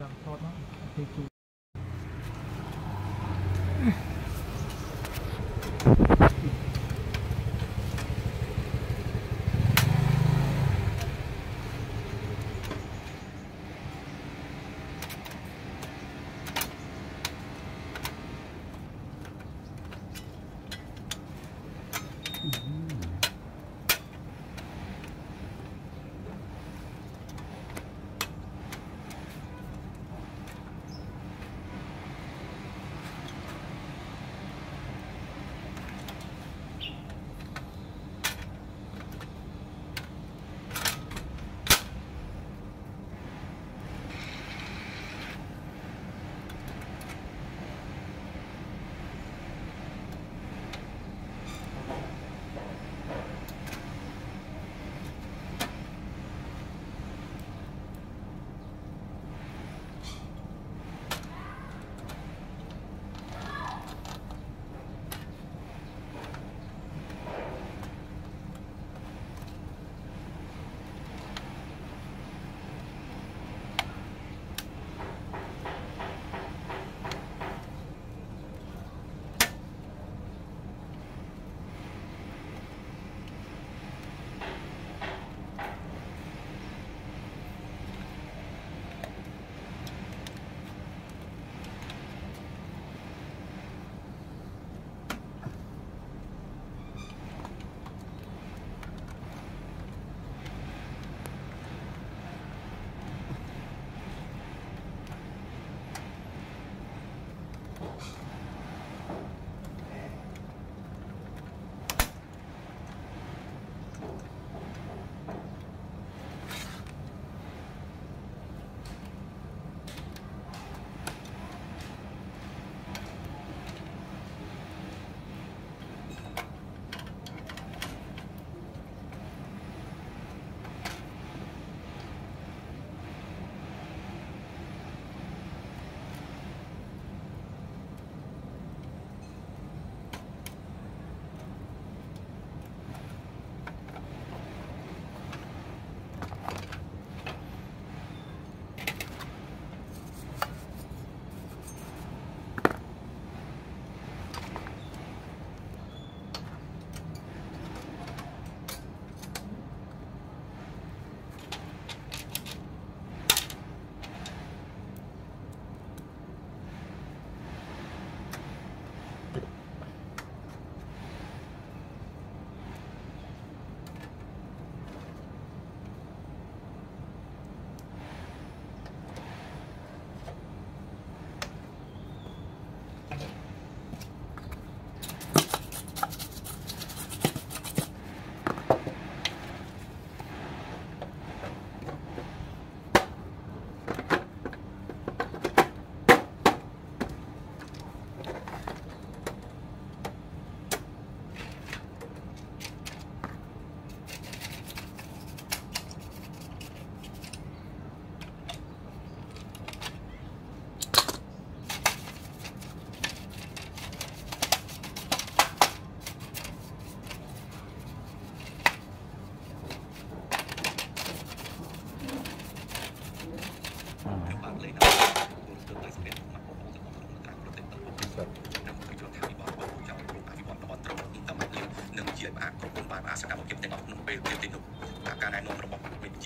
ចាំថតមកទីជូបា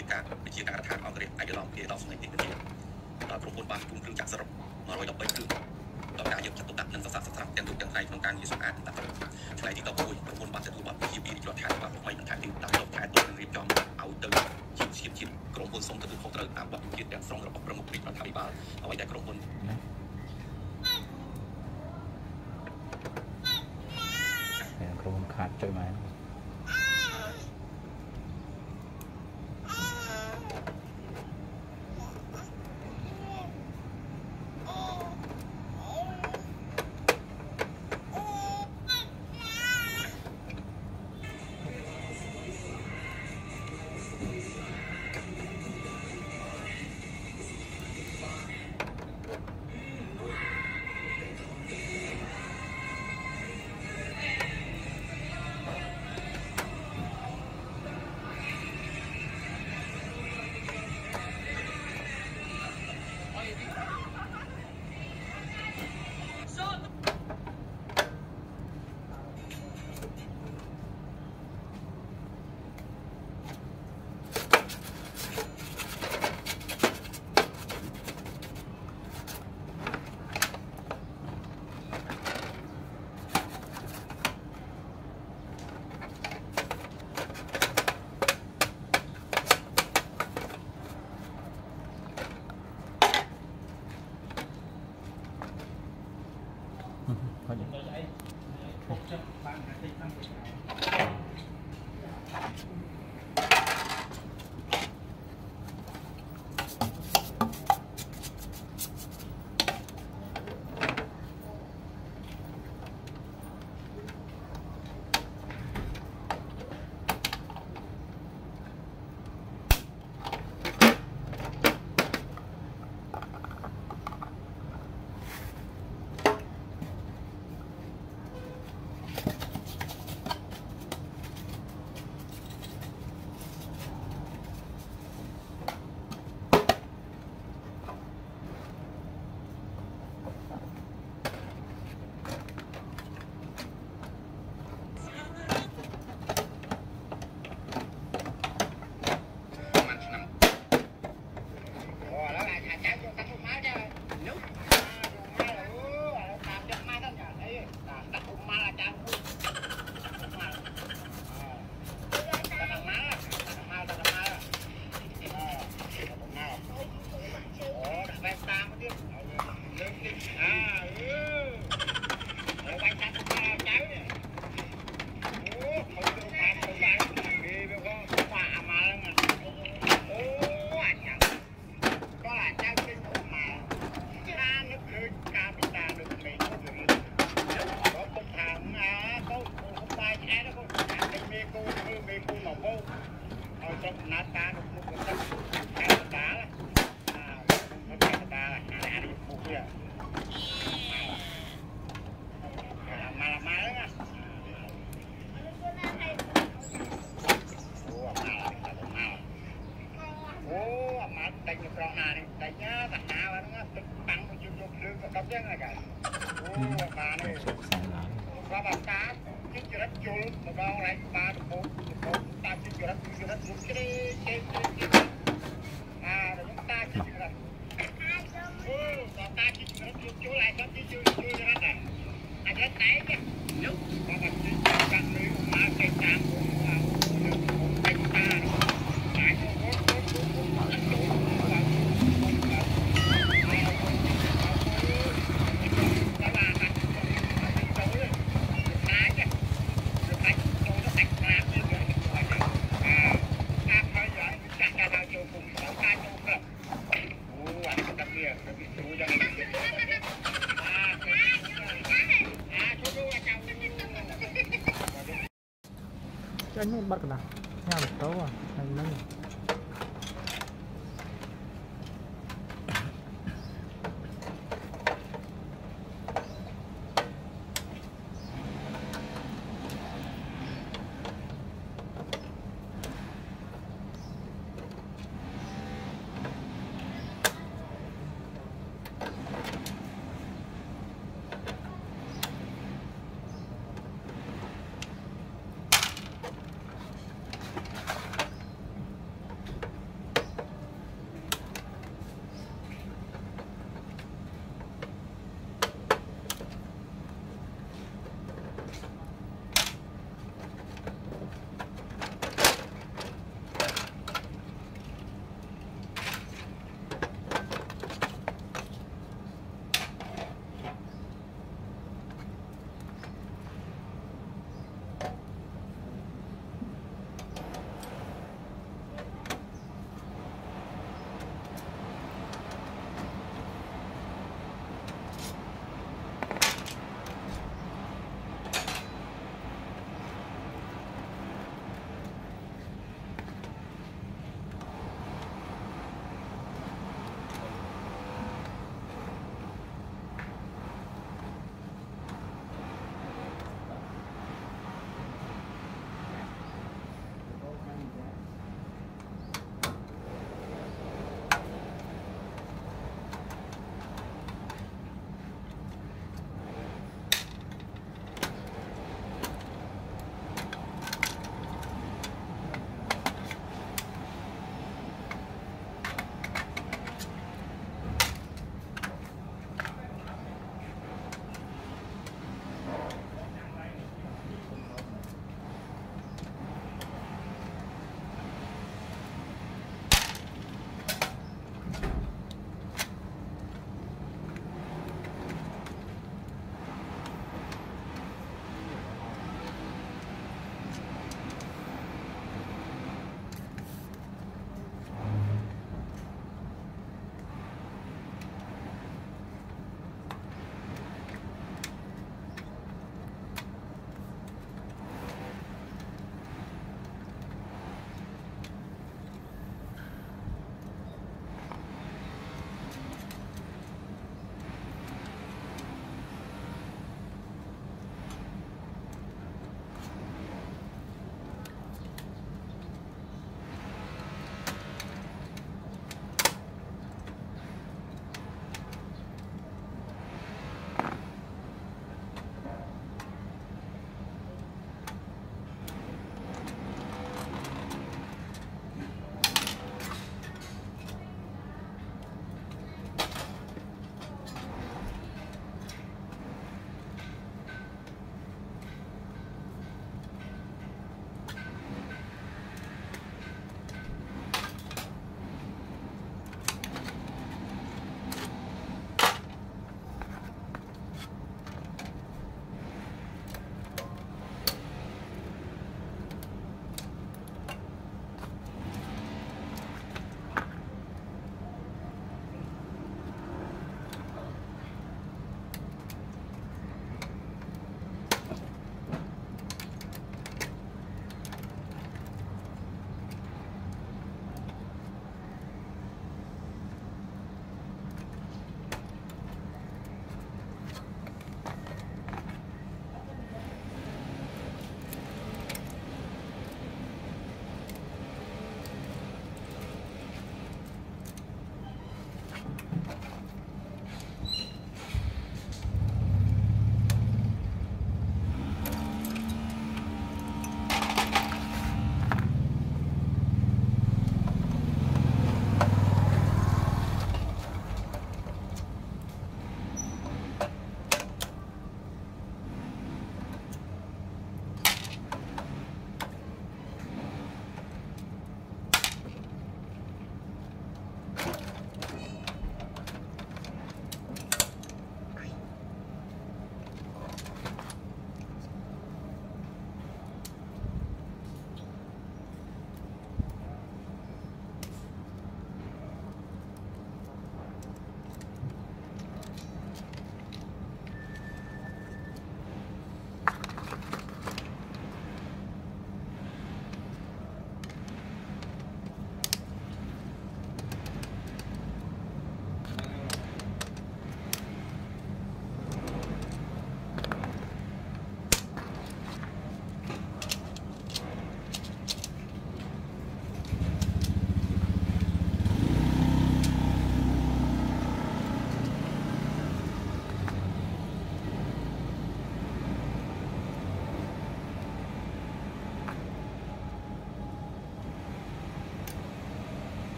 ជាការវិជាការរដ្ឋាភិបាលអង្គរាជឯកឧត្តមគេដល់ស្នេហ៍ទីនេះដល់ក្រុមហ៊ុនបានគុំគ្រឿងចាក់សរុប113គ្រឿងដល់ការយកចាត់ទុកដាក់និងសរស័ក្តិសត្រាទាំងទុកទាំងថ្លៃក្នុងការងារសម្អាតតាមឆ្លៃទី11ក្រុមហ៊ុនបានទទួលបានវិជាពីរដ្ឋាភិបាលថ្មីនិងថែមទីដា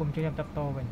គុំជួយខ្ញុំតាប់តវិញ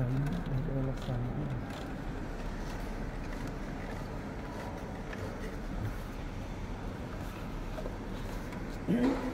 salida, dentro de la salida. Mm-hmm.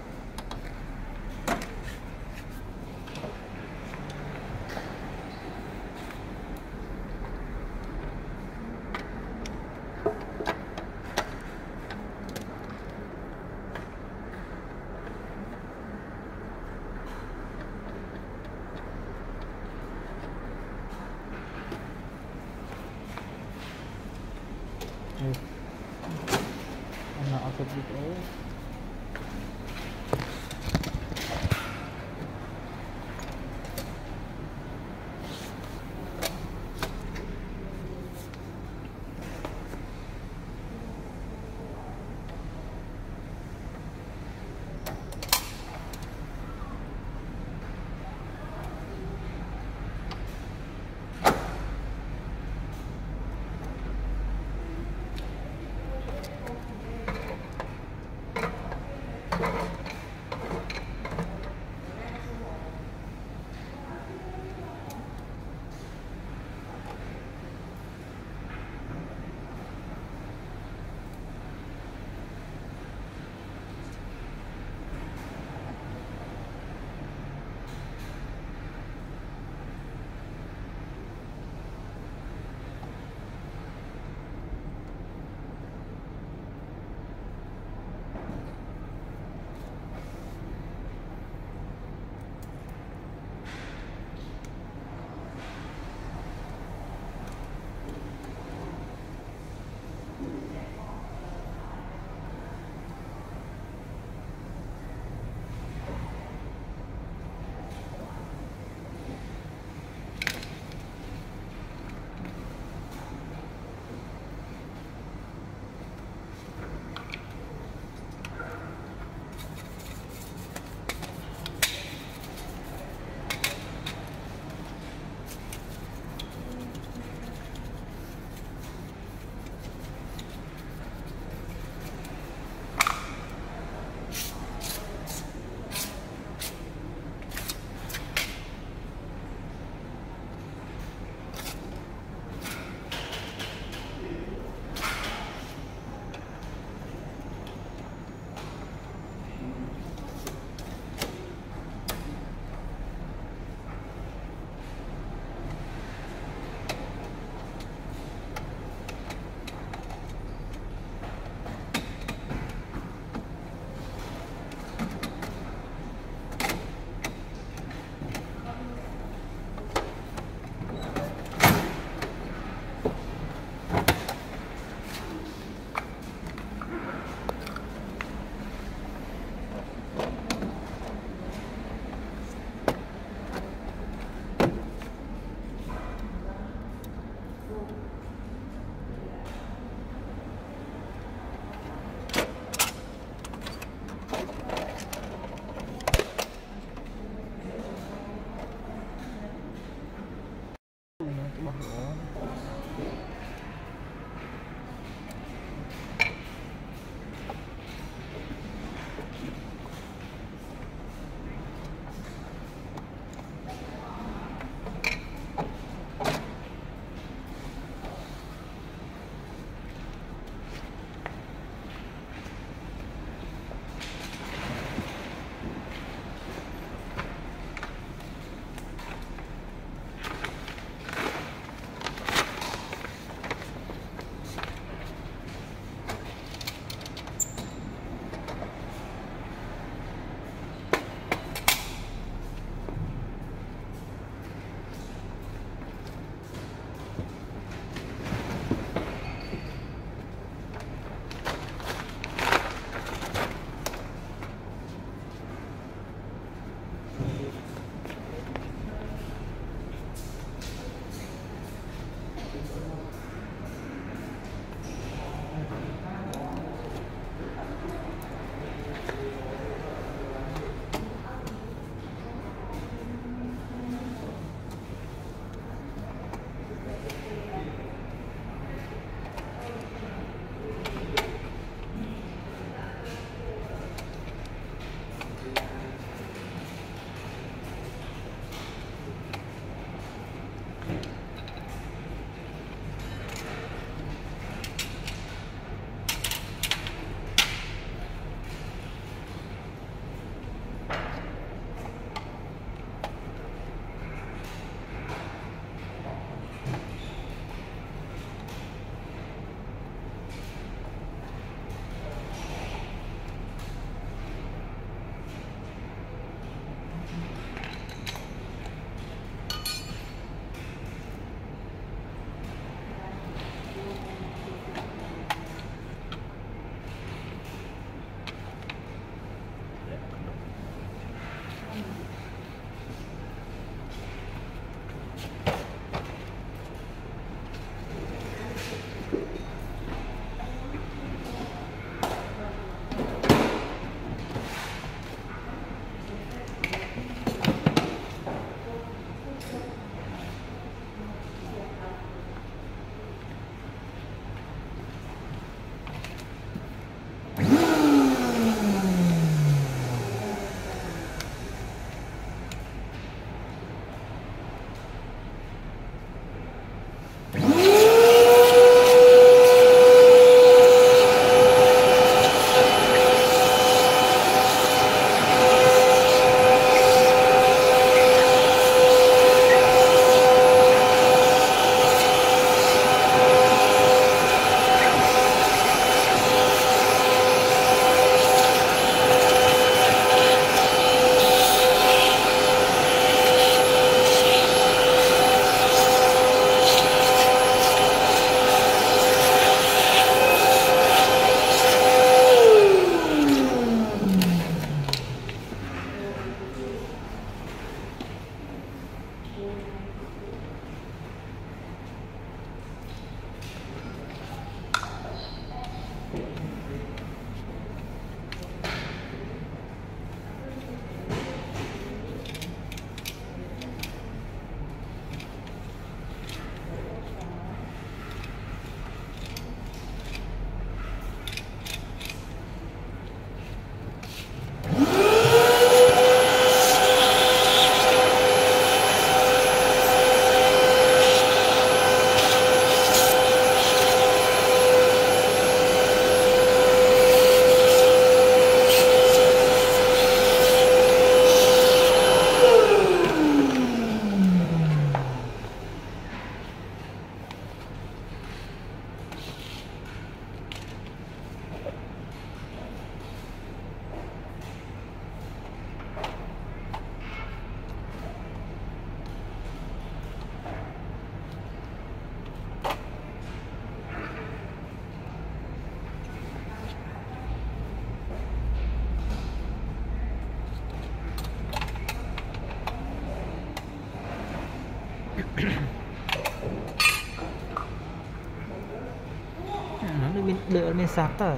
đợi bên sáng tờ.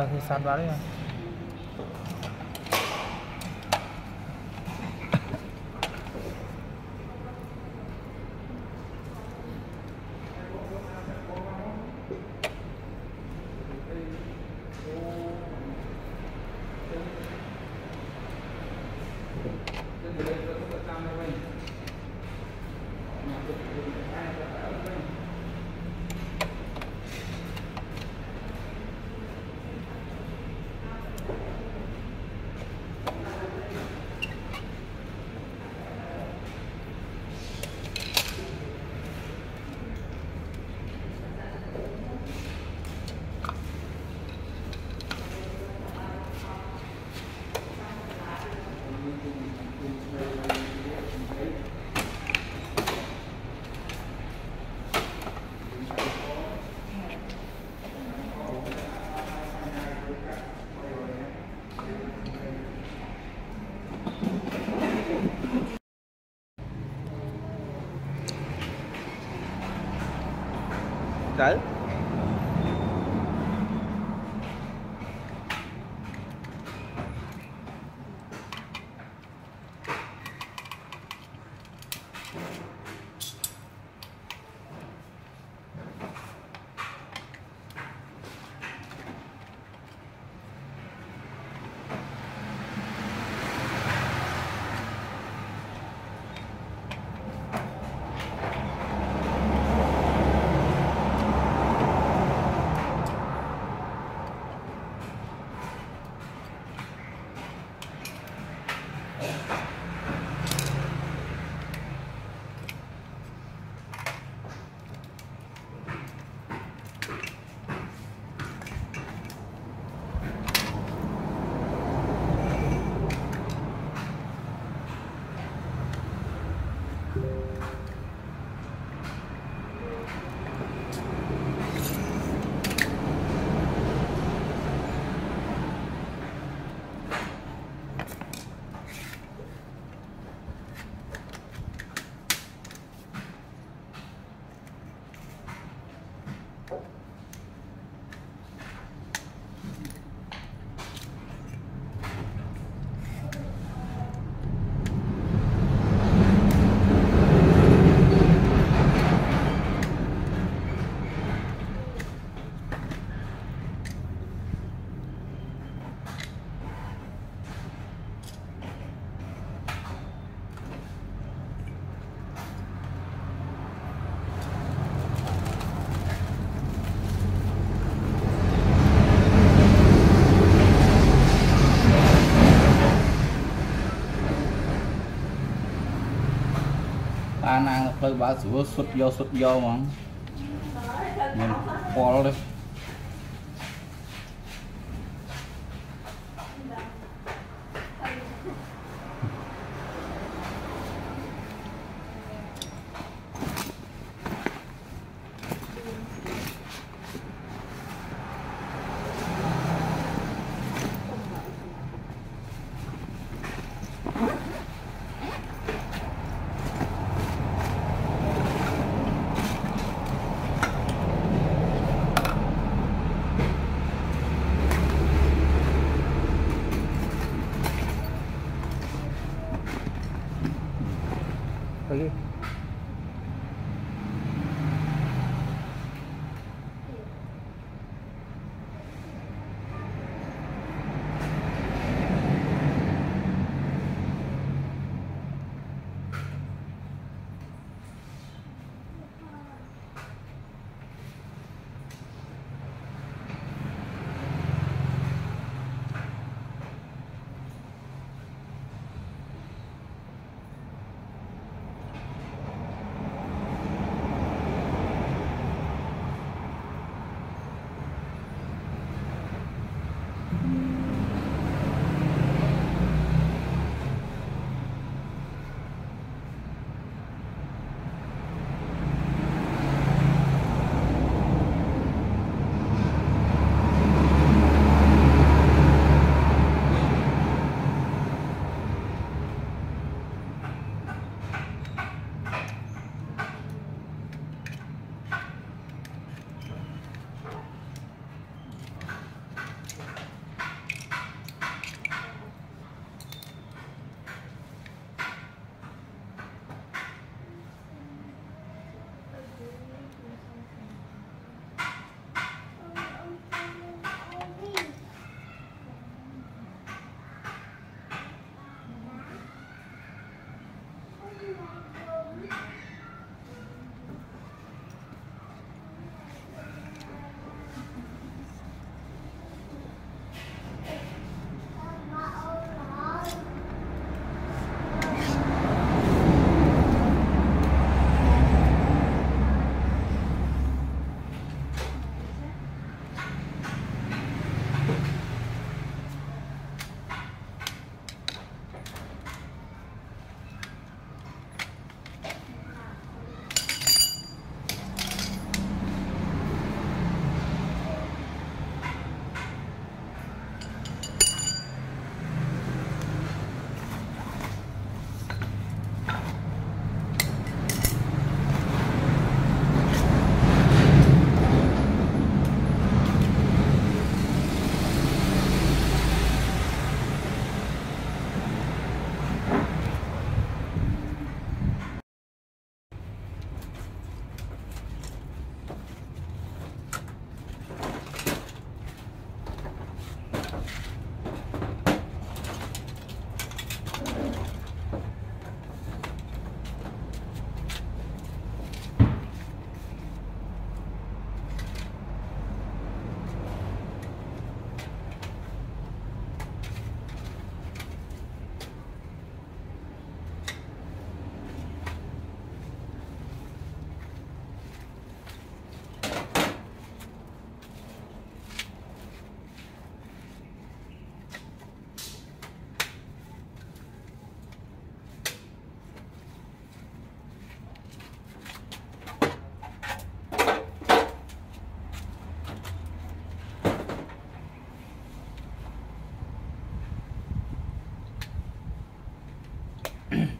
Pakistan tal, ផ្លូវបើស្រួលសុទ្ធយកសុទ្ធយកហ្មងមានពលទេ Mm-hmm.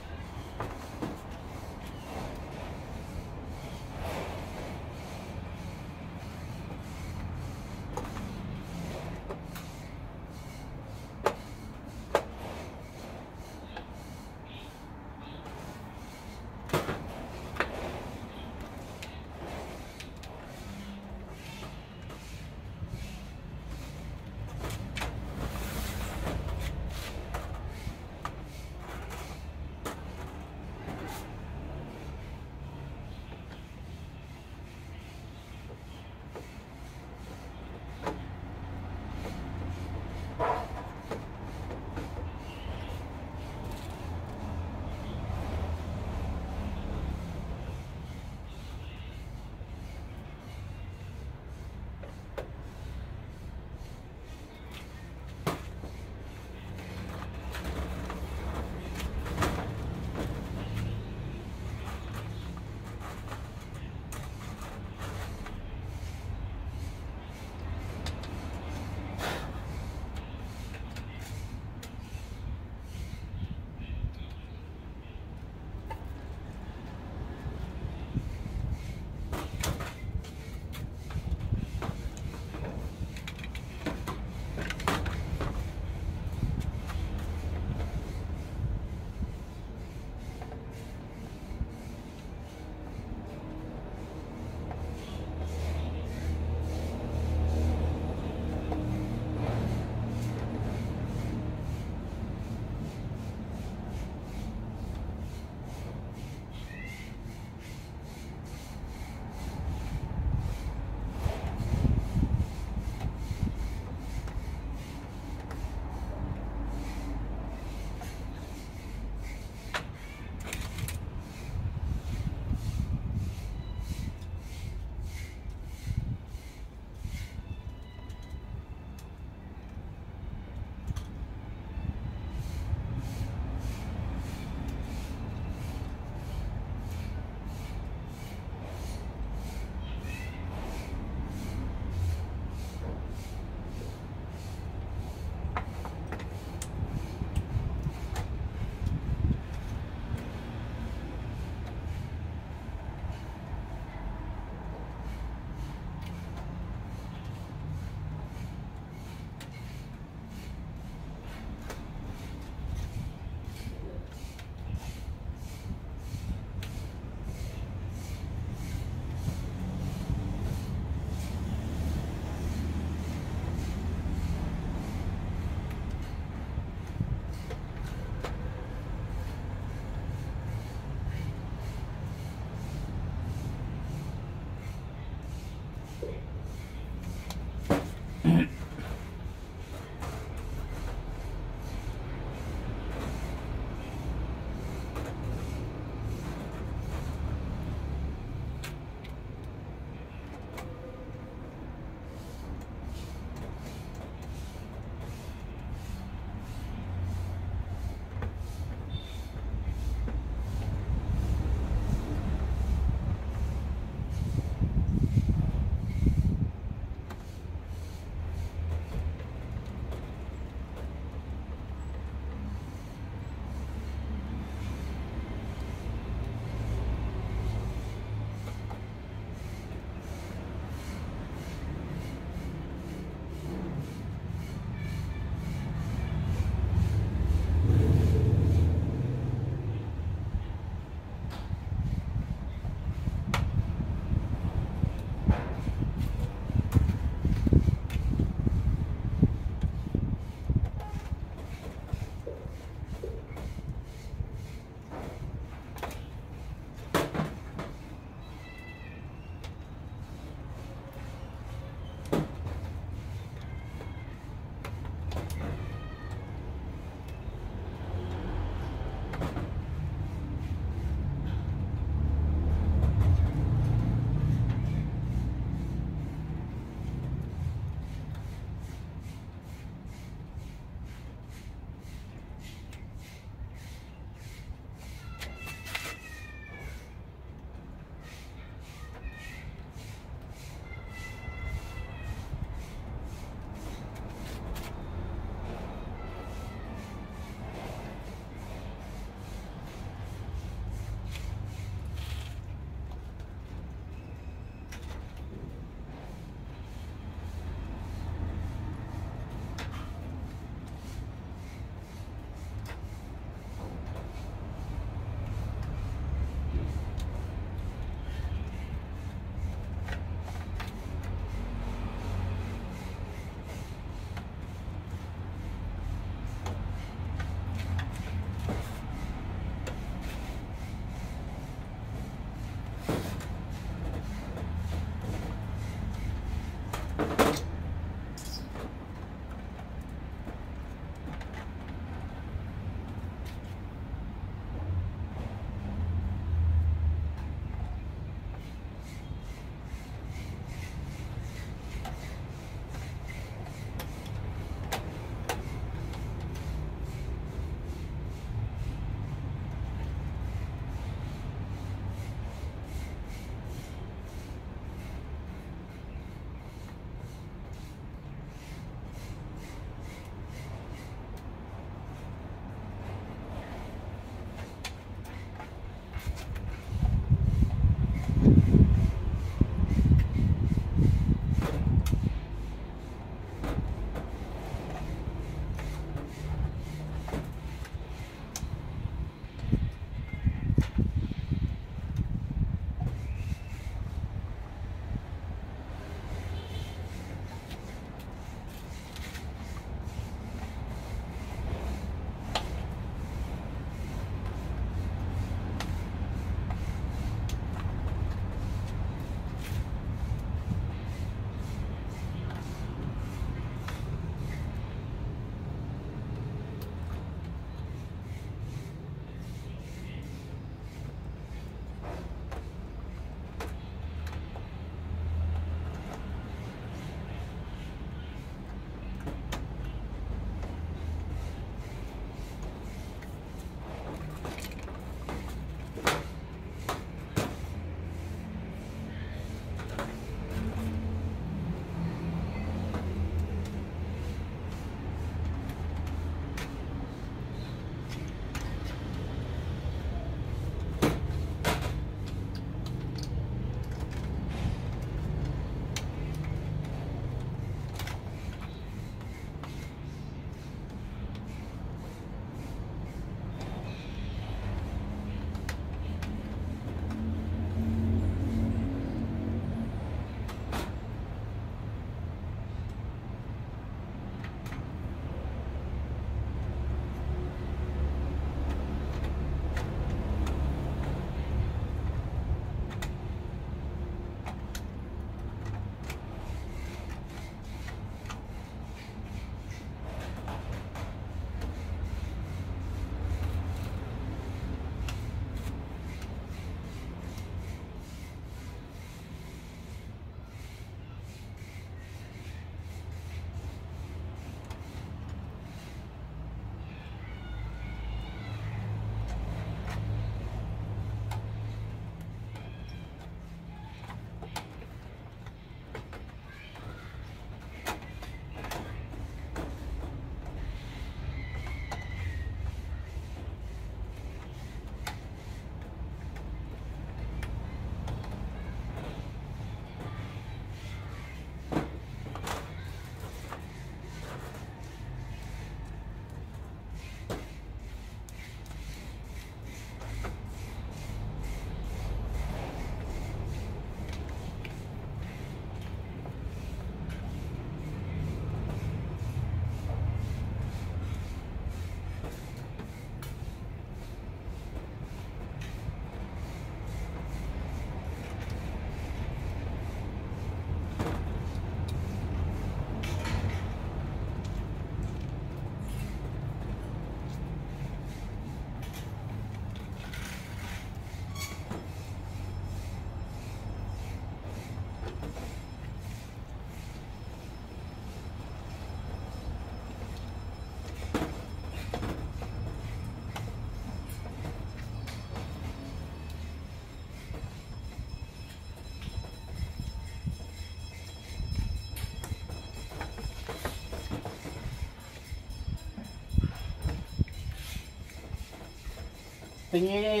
ទិញអីអី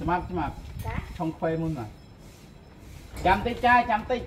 ច្បាប់ច្បាប់ចាឆុងខ្វេមុនមកចាំតិចចាយចាំតិច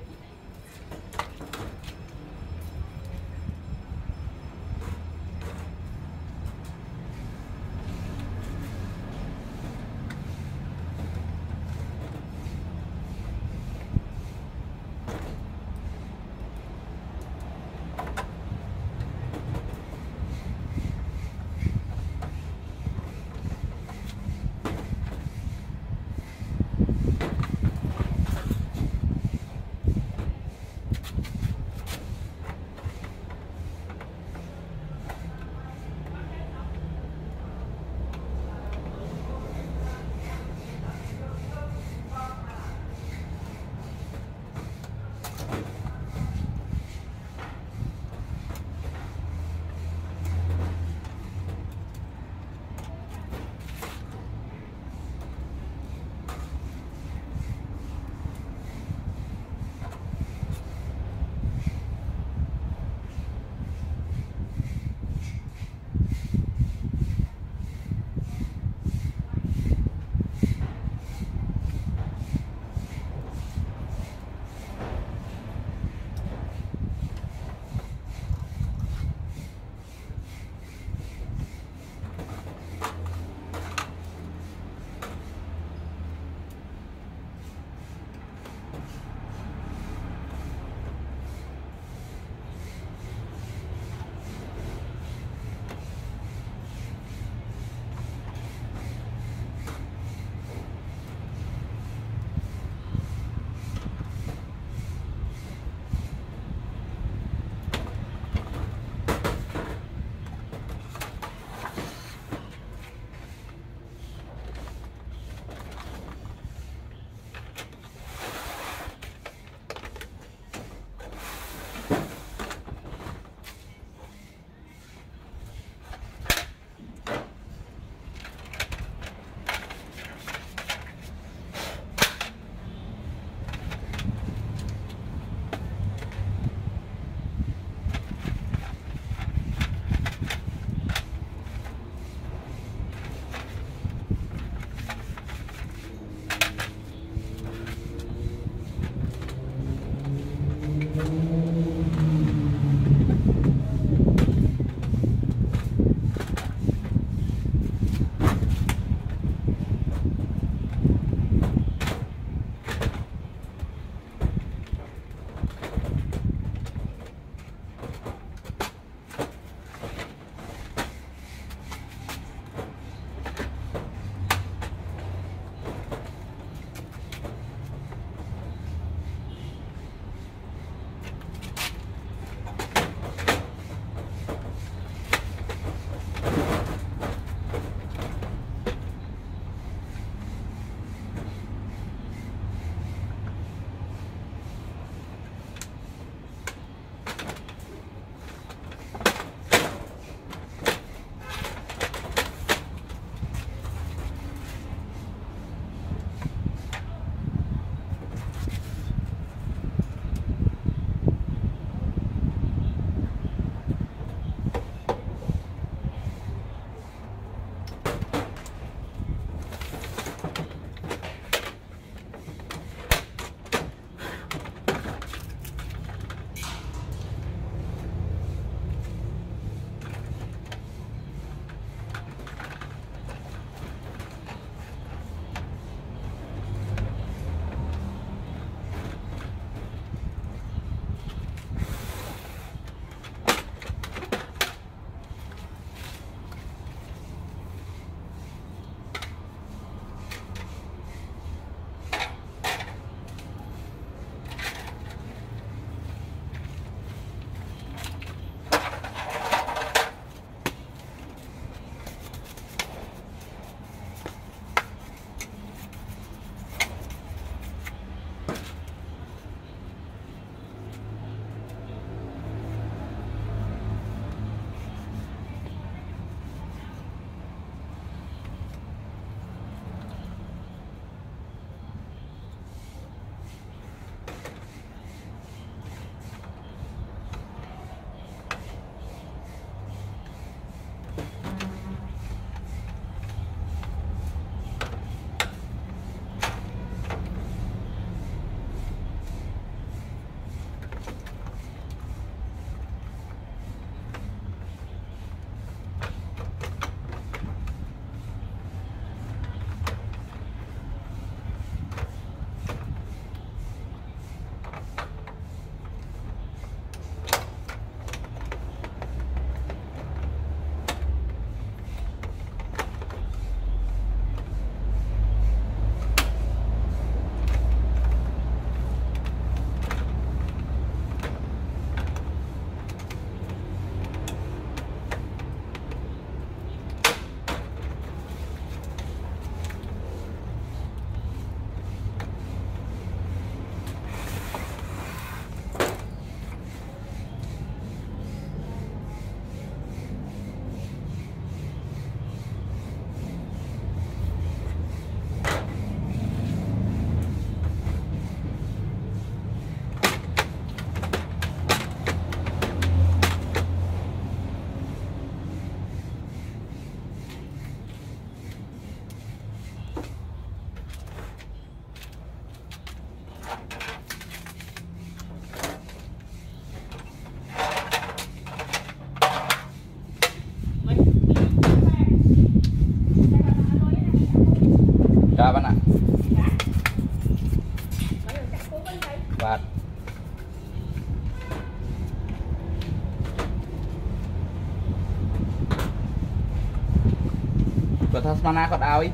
ស្មានណាគាត់ឲ្យ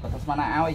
គាត់ថាស្មានណាឲ្យ